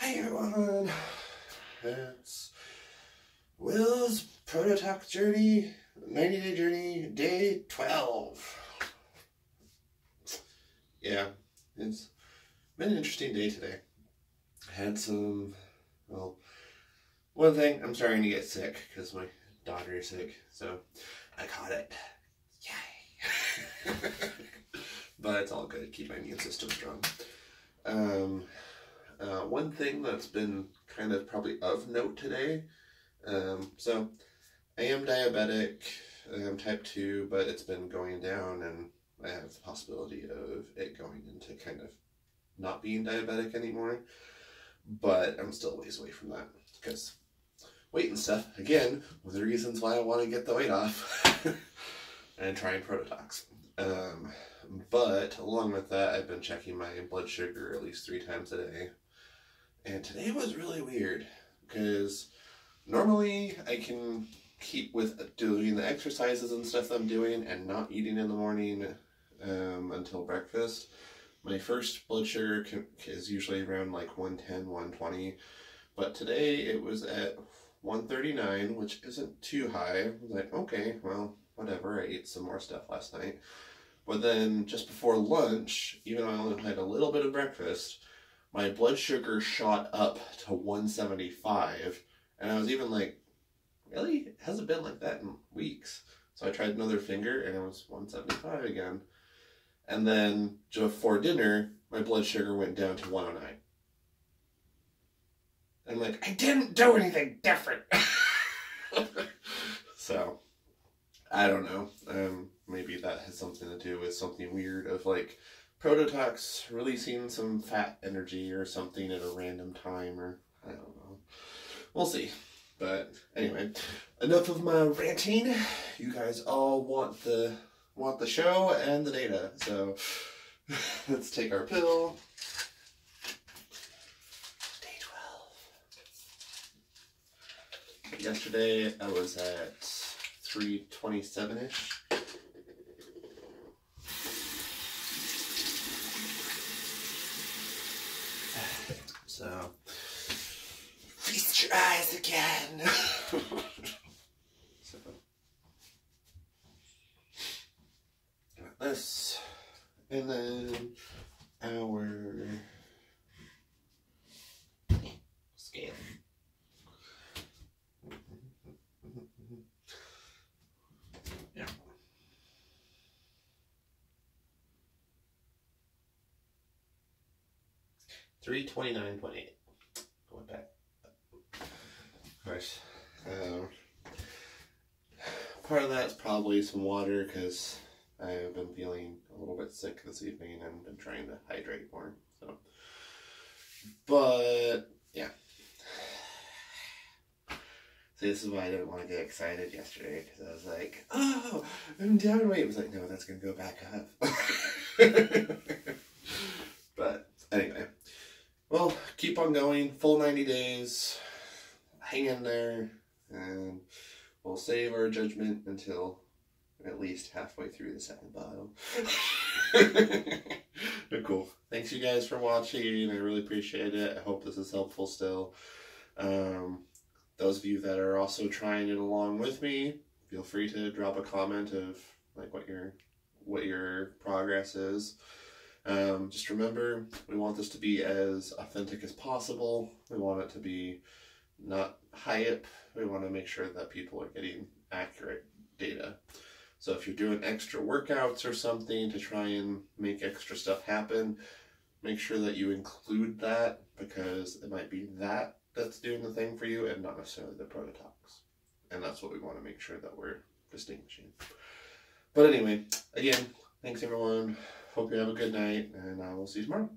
Hey everyone, it's Will's Protetox Journey, 90 Day Journey, Day 12. Yeah, it's been an interesting day today. I had some, well, one thing, I'm starting to get sick because my daughter is sick, so I caught it. Yay! but it's all good, keep my immune system strong. Um, uh, one thing that's been kind of probably of note today, um, so I am diabetic, I'm type 2, but it's been going down and I have the possibility of it going into kind of not being diabetic anymore. But I'm still ways away from that because weight and stuff, again, one of the reasons why I want to get the weight off and try and Protetox. Um, but along with that, I've been checking my blood sugar at least three times a day. And today was really weird because normally I can keep with doing the exercises and stuff that I'm doing and not eating in the morning um, until breakfast. My first blood sugar is usually around like 110, 120. But today it was at 139, which isn't too high. I was like, okay, well, whatever. I ate some more stuff last night. But then just before lunch, even though I only had a little bit of breakfast, my blood sugar shot up to 175. And I was even like, really? It hasn't been like that in weeks. So I tried another finger and it was 175 again. And then just before dinner, my blood sugar went down to 109. I'm like, I didn't do anything different. so, I don't know. Um, maybe that has something to do with something weird of like Protetox releasing some fat energy or something at a random time, or I don't know. We'll see. But anyway, enough of my ranting. You guys all want the want the show and the data, so let's take our pill. Day twelve. Yesterday I was at three twenty seven ish. So, feast your eyes again. so, got this, and then our 329.8. Going back. Nice. Um, part of that's probably some water because I've been feeling a little bit sick this evening and I'm trying to hydrate more. So, but yeah. So this is why I didn't want to get excited yesterday because I was like, "Oh, I'm down weight." It was like, "No, that's gonna go back up." going. Full 90 days. Hang in there. And we'll save our judgment until at least halfway through the second bottle. cool. Thanks you guys for watching. I really appreciate it. I hope this is helpful still. Um, those of you that are also trying it along with me, feel free to drop a comment of like what your what your progress is. Um, just remember, we want this to be as authentic as possible. We want it to be not hype. We want to make sure that people are getting accurate data. So if you're doing extra workouts or something to try and make extra stuff happen, make sure that you include that because it might be that that's doing the thing for you and not necessarily the Protetox. And that's what we want to make sure that we're distinguishing. But anyway, again, thanks everyone. Hope you have a good night, and I will see you tomorrow.